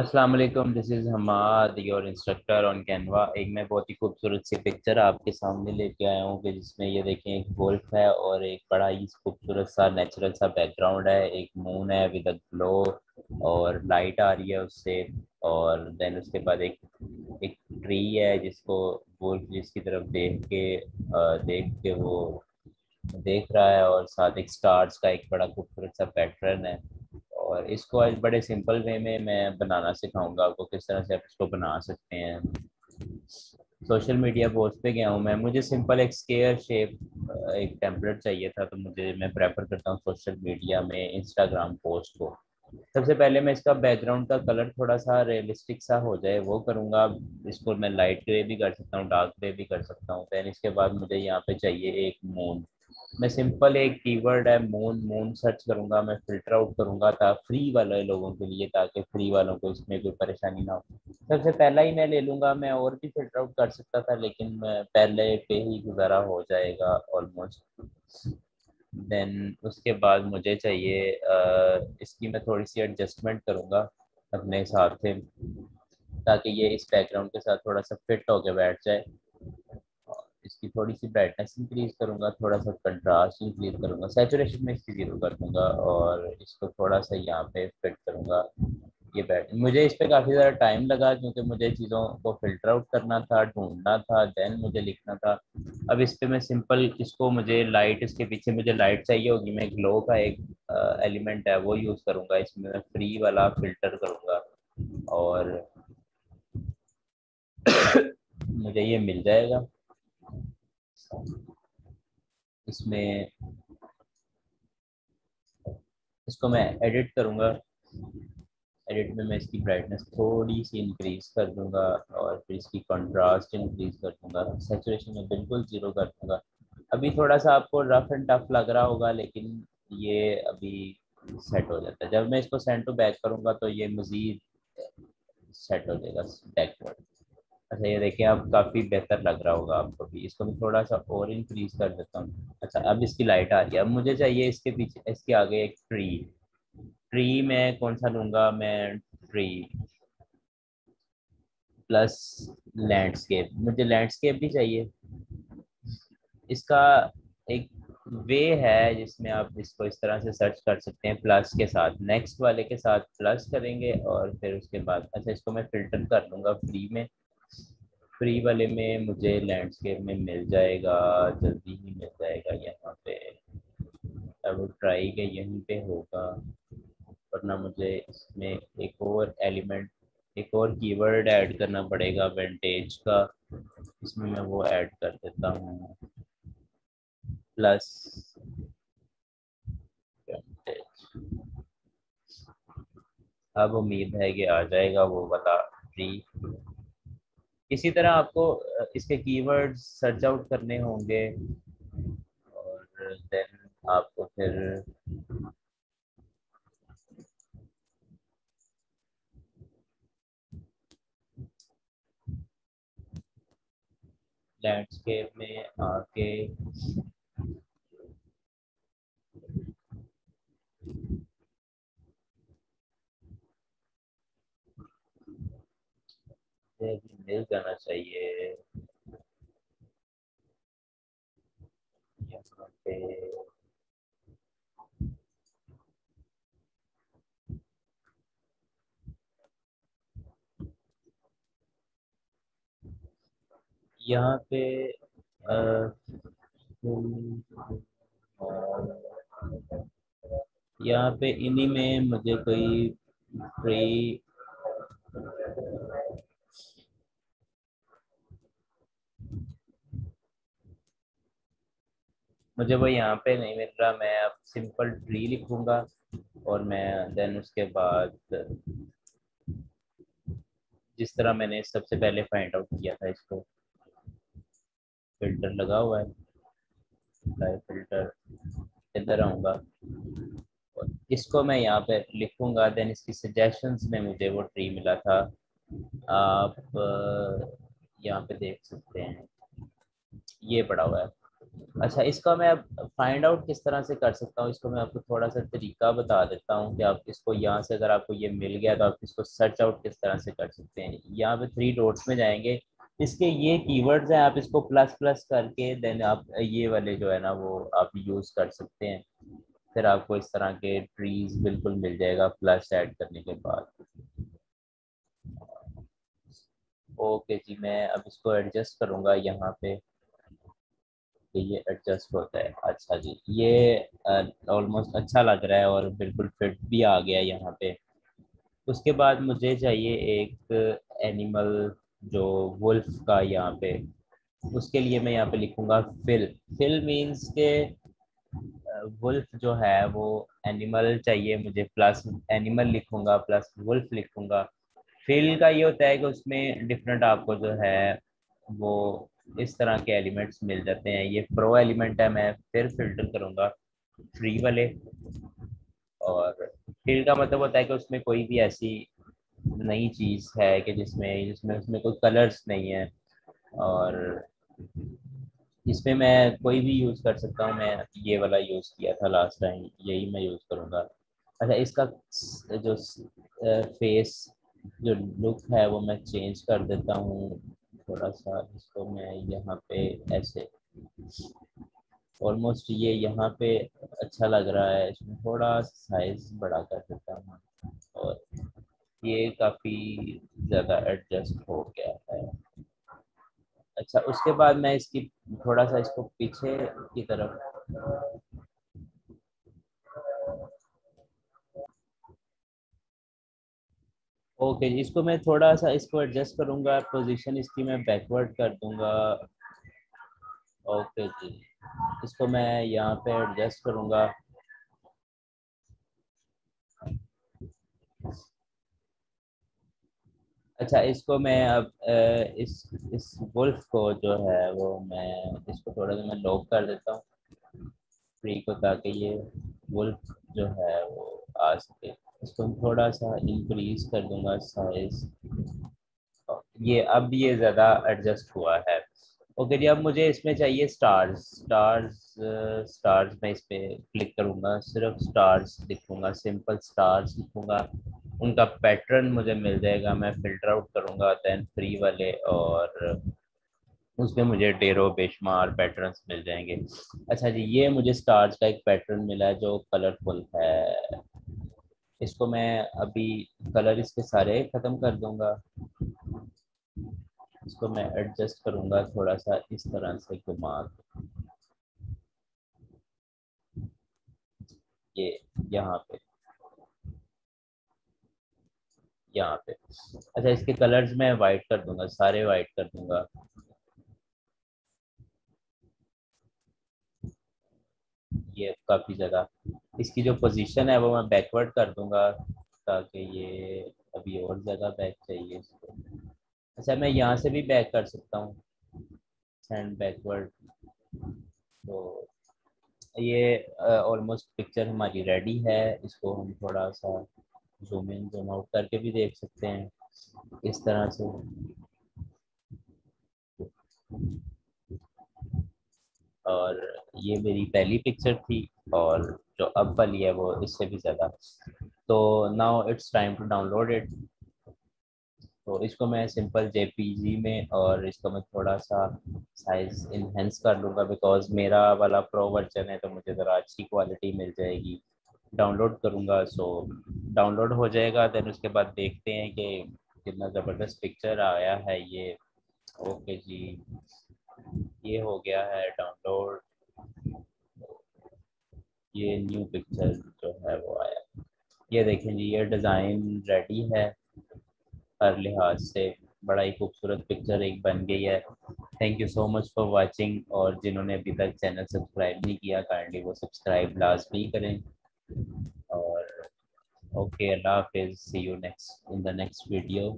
अस्सलाम वालेकुम this is Hammad your instructor on Canva एक मैं बहुत ही खूबसूरत सी पिक्चर आपके सामने लेके आया हूँ कि जिसमें ये देखें एक गोल्फ है और एक बड़ा ही खूबसूरत सा नेचुरल सा बैकग्राउंड है। एक मून है विद अ ग्लो और लाइट आ रही है उससे और देन उसके बाद एक एक ट्री है जिसको गोल्फ जिसकी तरफ़ देख के देख के वो देख रहा है और साथ एक स्टार्स का एक बड़ा खूबसूरत सा पैटर्न है। और इसको आज बड़े सिंपल वे में मैं बनाना सिखाऊँगा। आपको किस तरह से आप इसको बना सकते हैं। सोशल मीडिया पोस्ट पे गया हूँ मैं। मुझे सिंपल एक स्केयर शेप, एक टेम्पलेट चाहिए था तो मुझे, मैं प्रेफर करता हूँ सोशल मीडिया में इंस्टाग्राम पोस्ट को। सबसे पहले मैं इसका बैकग्राउंड का कलर थोड़ा सा रियलिस्टिक सा हो जाए, वो करूँगा। इसको मैं लाइट ग्रे भी कर सकता हूँ डार्क ग्रे भी कर सकता हूँ। दैन इसके बाद मुझे यहाँ पे चाहिए एक मून मैं सिंपल एक कीवर्ड है मून मून सर्च करूँगा मैं फ़िल्टर आउट करूँगा था फ्री वाले लोगों के लिए ताकि फ्री वालों को इसमें कोई परेशानी ना हो। सबसे पहला ही मैं ले लूँगा मैं और भी फ़िल्टर आउट कर सकता था लेकिन पहले पे ही गुजारा हो जाएगा ऑलमोस्ट देन उसके बाद मुझे चाहिए आ, इसकी मैं थोड़ी सी एडजस्टमेंट करूँगा अपने हिसाब से ताकि ये इस बैकग्राउंड के साथ थोड़ा सा फिट होके बैठ जाए। इसकी थोड़ी सी ब्राइटनेस इंक्रीज करूँगा थोड़ा सा कंट्रास्ट इंक्रीज करूँगा सेचुरेशन में इसकी ज़ीरो कर दूँगा और इसको थोड़ा सा यहाँ पे फिट करूँगा, ये बैठ मुझे इस पर काफ़ी ज़्यादा टाइम लगा क्योंकि मुझे चीज़ों को फ़िल्टर आउट करना था, ढूंढना था देन मुझे लिखना था। अब इस पर मैं सिंपल इसको मुझे लाइट इसके पीछे मुझे लाइट चाहिए होगी, मैं ग्लो का एक एलिमेंट है, वो यूज़ करूँगा, इसमें मैं फ्री वाला फ़िल्टर करूँगा और मुझे ये मिल जाएगा। इसमें, इसको मैं एडिट करूँगा। एडिट में मैं इसकी ब्राइटनेस थोड़ी सी इंक्रीज कर दूँगा और फिर इसकी कंट्रास्ट इंक्रीज कर दूँगा। सेचुरेशन में बिल्कुल ज़ीरो कर दूँगा। अभी थोड़ा सा आपको रफ एंड टफ लग रहा होगा, लेकिन ये अभी सेट हो जाता है। जब मैं इसको सेंड टू बैक करूँगा तो ये मज़ीद सेट हो जाएगा बैकवर्ड अच्छा ये देखिए, अब काफ़ी बेहतर लग रहा होगा आपको भी। इसको मैं थोड़ा सा और इंक्रीज कर देता हूँ। अच्छा अब इसकी लाइट आ रही है। अब मुझे चाहिए इसके पीछे, इसके आगे एक ट्री ट्री में कौन सा लूँगा? मैं ट्री प्लस लैंडस्केप मुझे लैंडस्केप भी चाहिए। इसका एक वे है जिसमें आप इसको इस तरह से सर्च कर सकते हैं प्लस के साथ। नेक्स्ट वाले के साथ प्लस करेंगे और फिर उसके बाद। अच्छा इसको मैं फ़िल्टर कर लूँगा फ्री में। फ्री वाले में मुझे लैंडस्केप में मिल जाएगा, जल्दी ही मिल जाएगा यहाँ पे। अब ट्राई के यहीं पे होगा, वरना मुझे इसमें एक और एलिमेंट एक और कीवर्ड ऐड करना पड़ेगा वेंटेज का। इसमें मैं वो ऐड कर देता हूँ। प्लस वेंटेज अब उम्मीद है कि आ जाएगा वो वाला ट्री इसी तरह आपको इसके कीवर्ड्स सर्च आउट करने होंगे और देन आपको फिर लैंडस्केप में आके मिल जाना चाहिए। यहाँ पे यहाँ पे यहाँ पे इन्हीं में मुझे कोई फ्री मुझे वो यहाँ पे नहीं मिल रहा, मैं अब सिंपल ट्री लिखूँगा और मैं देन उसके बाद जिस तरह मैंने सबसे पहले फाइंड आउट किया था इसको फ़िल्टर लगा हुआ है। फ़िल्टर इधर आऊँगा और इसको मैं यहाँ पे लिखूँगा। देन इसकी सजेशंस में मुझे वो ट्री मिला था। आप यहाँ पे देख सकते हैं। ये पड़ा हुआ है। अच्छा इसका मैं अब फाइंड आउट किस तरह से कर सकता हूँ? इसको मैं आपको थोड़ा सा तरीका बता देता हूँ कि आप इसको यहाँ से अगर आपको ये मिल गया तो आप इसको सर्च आउट किस तरह से कर सकते हैं। यहाँ पे थ्री डॉट्स में जाएँगे। इसके ये कीवर्ड्स हैं, आप इसको प्लस प्लस करके देन आप ये वाले जो है ना वो आप यूज़ कर सकते हैं। फिर आपको इस तरह के ट्रीज बिल्कुल मिल जाएगा प्लस ऐड करने के बाद। ओके जी, मैं अब इसको एडजस्ट करूँगा यहाँ पे। कि ये एडजस्ट होता है। अच्छा जी, ये ऑलमोस्ट अच्छा लग रहा है और बिल्कुल फिट भी आ गया यहाँ पे। उसके बाद मुझे चाहिए एक एनिमल जो वुल्फ का यहाँ पे, उसके लिए मैं यहाँ पे लिखूँगा फिल फिल मीन्स के वुल्फ जो है वो एनिमल चाहिए मुझे प्लस एनिमल लिखूँगा प्लस वुल्फ लिखूँगा। फिल का ये होता है कि उसमें डिफरेंट आपको जो है वो इस तरह के एलिमेंट्स मिल जाते हैं। ये प्रो एलिमेंट है, मैं फिर फ़िल्टर करूँगा। फ्री वाले। और फिल का मतलब होता है कि उसमें कोई भी ऐसी नई चीज़ है कि जिसमें जिसमें उसमें कोई कलर्स नहीं है। और इसमें मैं कोई भी यूज़ कर सकता हूँ। मैं ये वाला यूज़ किया था लास्ट टाइम यही मैं यूज़ करूँगा। अच्छा इसका जो फेस जो लुक है वो मैं चेंज कर देता हूँ। थोड़ा सा इसको मैं यहाँ पे ऐसे ऑलमोस्ट ये यहाँ पे अच्छा लग रहा है। इसमें थोड़ा साइज़ बड़ा कर देता हूँ और ये काफ़ी ज़्यादा एडजस्ट हो गया है। अच्छा उसके बाद मैं इसकी थोड़ा सा इसको पीछे की तरफ़ ओके जी इसको मैं थोड़ा सा इसको एडजस्ट करूँगा पोजीशन इसकी मैं बैकवर्ड कर दूँगा। ओके जी, इसको मैं यहाँ पे एडजस्ट करूँगा। अच्छा इसको मैं अब इस इस वुल्फ को जो है वो मैं, इसको थोड़ा सा मैं लॉक कर देता हूँ। फ्री को ताकि ये वुल्फ जो है वो आ सके। इसको थोड़ा सा इंक्रीज कर दूँगा साइज़ ये अब ये ज़्यादा एडजस्ट हुआ है। ओके जी, अब मुझे इसमें चाहिए स्टार्स स्टार्स स्टार्स मैं इस पर क्लिक करूँगा। सिर्फ़ स्टार्स लिखूँगा सिंपल स्टार्स लिखूँगा उनका पैटर्न मुझे मिल जाएगा, मैं फ़िल्टर आउट करूँगा देन फ्री वाले और उसमें मुझे डेरो बेशुमार पैटर्न्स मिल जाएँगे। अच्छा जी, ये मुझे स्टार्स का एक पैटर्न मिला है जो कलरफुल है। इसको मैं अभी कलर इसके सारे ख़त्म कर दूँगा। इसको मैं एडजस्ट करूँगा थोड़ा सा इस तरह से घुमा ये यहाँ पे। यहाँ पे। अच्छा इसके कलर्स मैं वाइट कर दूँगा, सारे वाइट कर दूँगा। ये काफ़ी ज़्यादा। इसकी जो पोजीशन है वो मैं बैकवर्ड कर दूँगा, ताकि ये अभी और ज़्यादा बैक चाहिए इसको। अच्छा मैं यहाँ से भी बैक कर सकता हूँ। सेंड बैकवर्ड तो ये ऑलमोस्ट पिक्चर हमारी रेडी है। इसको हम थोड़ा सा जूम इन जूम आउट करके भी देख सकते हैं। इस तरह से। और ये मेरी पहली पिक्चर थी और जो अब वाली है वो इससे भी ज़्यादा। तो now it's time to download it तो इसको मैं सिंपल जेपीजी में और इसको मैं थोड़ा सा साइज़ इनहेंस कर लूँगा बिकॉज़ मेरा वाला प्रो वर्जन है तो मुझे ज़रा अच्छी क्वालिटी मिल जाएगी। डाउनलोड करूँगा सो डाउनलोड हो जाएगा देन उसके बाद देखते हैं कि कितना ज़बरदस्त पिक्चर आया है ये। ओके जी, ये हो गया है डाउनलोड ये न्यू पिक्चर जो है वो आया। ये देखें जी, ये डिज़ाइन रेडी है। हर लिहाज से बड़ा ही खूबसूरत पिक्चर एक बन गई है। Thank you so much for watching और जिन्होंने अभी तक चैनल सब्सक्राइब नहीं किया काइंडली वो सब्सक्राइब लाजमी करें। और ओके अल्लाह हाफिज़ see you next in the next video